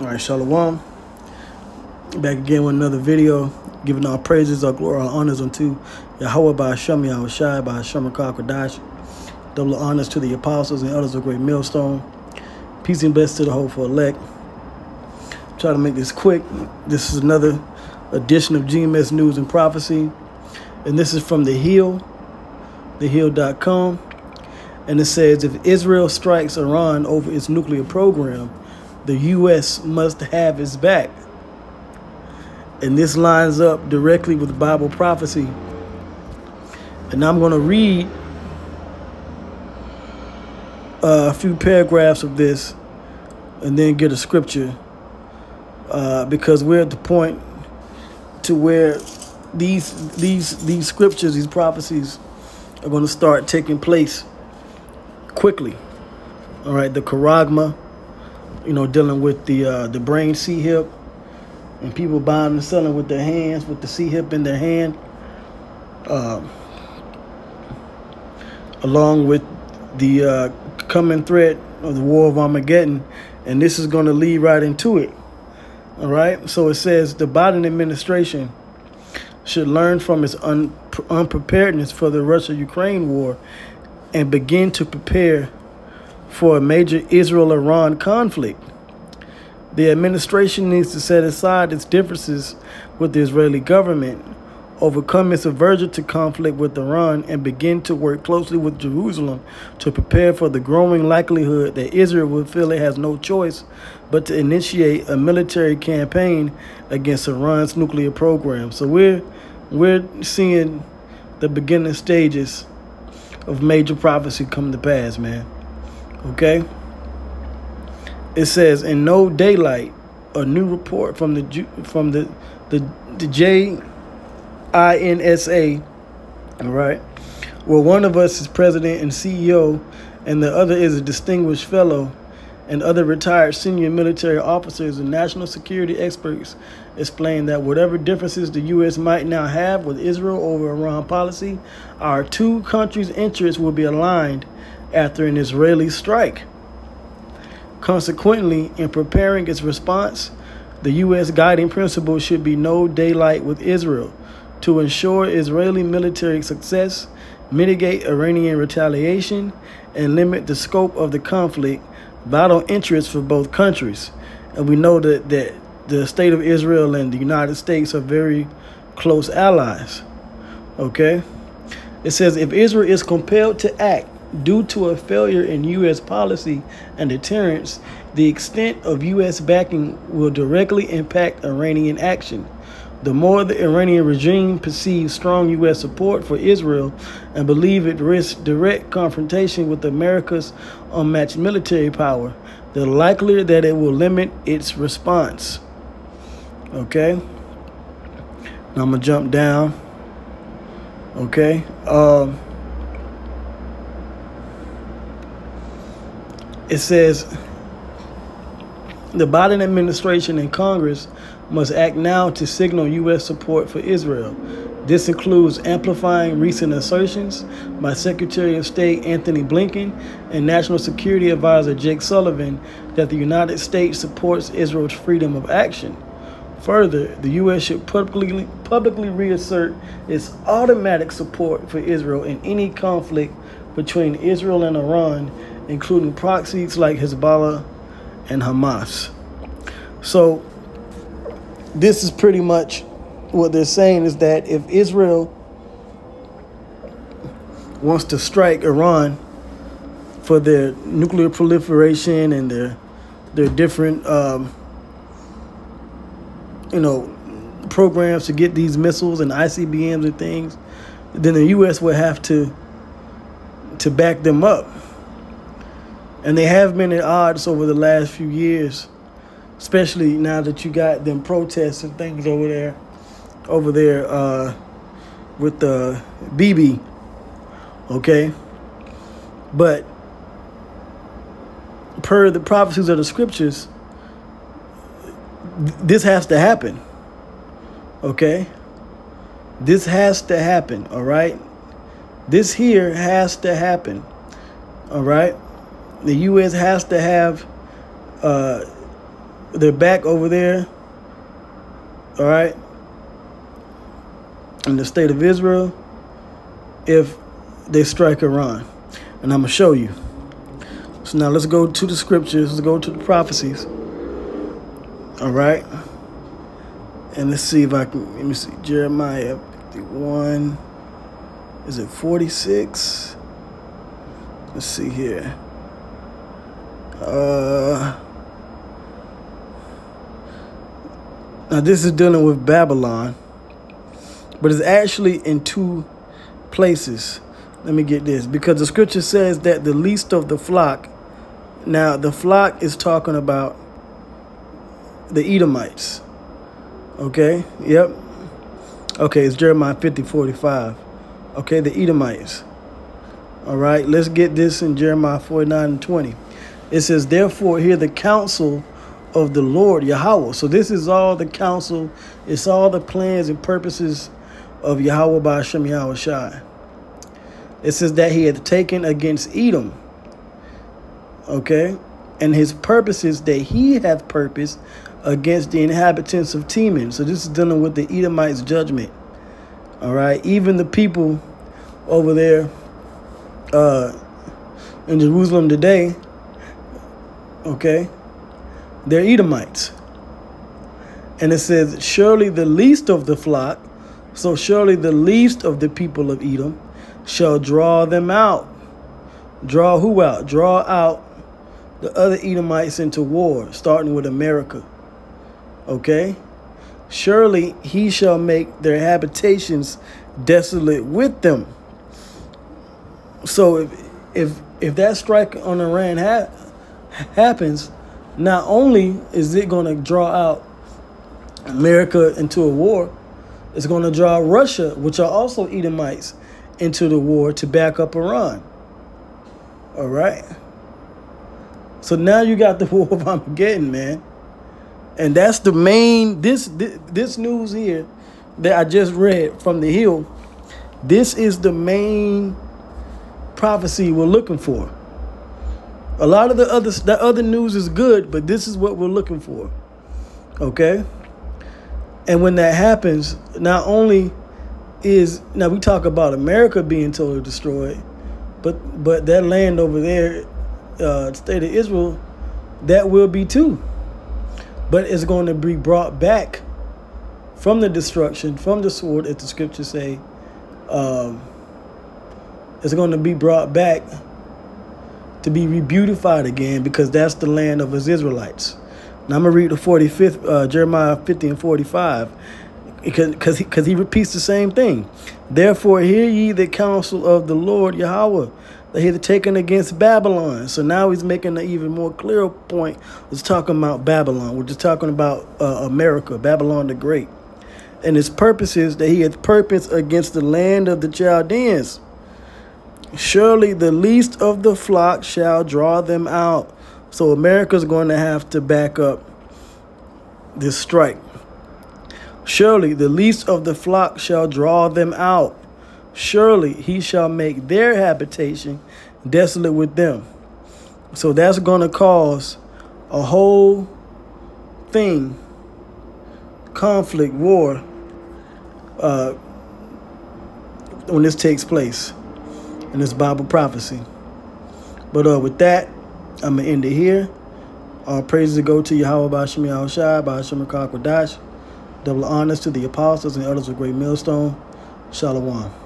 All right, Shalom. Back again with another video, giving our praises, our glory, our honors unto Yahweh by Hashem, Yahweh Shai, by Hashem Kodash. Double honors to the apostles and others of great millstone. Peace and bless to the hopeful elect. Try to make this quick. This is another edition of GMS News and Prophecy. And this is from The Hill, thehill.com. And it says, if Israel strikes Iran over its nuclear program, the U.S. must have its back. And this lines up directly with Bible prophecy. And I'm going to read uh, a few paragraphs of this and then get a scripture uh, because we're at the point to where these these these scriptures, these prophecies are going to start taking place quickly. All right, the charagma, you know, dealing with the uh, the brain C hip and people buying and selling with their hands, with the C hip in their hand, uh, along with the uh, coming threat of the War of Armageddon, and this is going to lead right into it. All right, so it says the Biden administration should learn from its un unpreparedness for the Russia-Ukraine war and begin to prepare for a major Israel-Iran conflict. The administration needs to set aside its differences with the Israeli government, overcome its aversion to conflict with Iran, and begin to work closely with Jerusalem to prepare for the growing likelihood that Israel will feel it has no choice but to initiate a military campaign against Iran's nuclear program. So we're we're seeing the beginning stages of major prophecy come to pass, man. Okay? It says in no daylight, a new report from the from the the the JINSA, all right, where one of us is president and CEO, and the other is a distinguished fellow, and other retired senior military officers and national security experts explain that whatever differences the U.S. might now have with Israel over Iran policy, our two countries' interests will be aligned after an Israeli strike. Consequently, in preparing its response, the U.S. guiding principle should be no daylight with Israel to ensure Israeli military success, mitigate Iranian retaliation, and limit the scope of the conflict, vital interests for both countries. And we know that, that the state of Israel and the United States are very close allies. Okay? It says if Israel is compelled to act due to a failure in U.S. policy and deterrence, the extent of U.S. backing will directly impact Iranian action. The more the Iranian regime perceives strong U.S. support for Israel and believe it risks direct confrontation with America's unmatched military power, the likelier that it will limit its response. Okay? Now I'm going to jump down. Okay? Um, it says the Biden administration and Congress must act now to signal U.S. support for Israel. This includes amplifying recent assertions by Secretary of State Antony Blinken and National Security Advisor Jake Sullivan that the United States supports Israel's freedom of action. Further, the U.S. should publicly, publicly reassert its automatic support for Israel in any conflict between Israel and Iran including proxies like Hezbollah and Hamas. So this is pretty much what they're saying is that if Israel wants to strike Iran for their nuclear proliferation and their their different um, you know programs to get these missiles and ICBMs and things, then the U.S. would have to to back them up. And they have been at odds over the last few years, especially now that you got them protests and things over there, over there uh, with the Bibi. Okay, but per the prophecies of the scriptures, th this has to happen. Okay, this has to happen. All right, this here has to happen. All right the U.S. has to have uh, they're back over there. All right. In the state of Israel, if they strike Iran. And I'm going to show you. So now let's go to the scriptures. Let's go to the prophecies. All right. And let's see if I can, let me see, Jeremiah 51. Is it 46? Let's see here. Uh, now this is dealing with Babylon, but it's actually in two places. Let me get this because the scripture says that the least of the flock. Now the flock is talking about the Edomites. Okay. Yep. Okay, it's Jeremiah 50, 45. Okay, the Edomites. All right, let's get this in Jeremiah 49 and 20. It says, Therefore, hear the counsel of the Lord Yahweh. So this is all the counsel, it's all the plans and purposes of Yahweh by Hashem Yahweh Shai. It says that he had taken against Edom. Okay? And his purposes that he hath purposed against the inhabitants of Teman. So this is dealing with the Edomites' judgment. All right? Even the people over there uh, in Jerusalem today, okay, they're Edomites. And it says, surely the least of the flock, so surely the least of the people of Edom shall draw them out. Draw who out? Draw out the other Edomites into war, starting with America. Okay? Surely he shall make their habitations desolate with them. So if if if that strike on Iran ha happens, not only is it going to draw out America into a war, it's going to draw Russia, which are also Edomites, into the war to back up Iran. All right. So now you got the war of Armageddon, man. And that's the main this this, this news here that I just read from the hill. This is the main prophecy we're looking for. A lot of the other the other news is good, but this is what we're looking for. Okay? And when that happens, not only is now we talk about America being totally destroyed, but but that land over there, uh, state of Israel, that will be too. But it's going to be brought back from the destruction, from the sword, as the scriptures say. Um, it's going to be brought back to be rebeautified again because that's the land of his Israelites. Now I'm going to read the 45th, uh, Jeremiah 50 and 45 because he, cause he repeats the same thing. Therefore, hear ye the counsel of the Lord Yahweh that he had taken against Babylon. So now he's making an even more clear point. He's talking about Babylon. We're just talking about uh, America, Babylon the Great. And his purpose is that he had purpose against the land of the Chaldeans. Surely the least of the flock shall draw them out. So America's going to have to back up this strike. Surely the least of the flock shall draw them out. Surely he shall make their habitation desolate with them. So that's going to cause a whole thing, conflict, war, uh, when this takes place in it's Bible prophecy. But uh, with that, I'm going to end it here. All praises go to Yahweh Bashim Yahushai, Bashim Kodash. Double honors to the apostles and elders of Great Millstone. Shalom.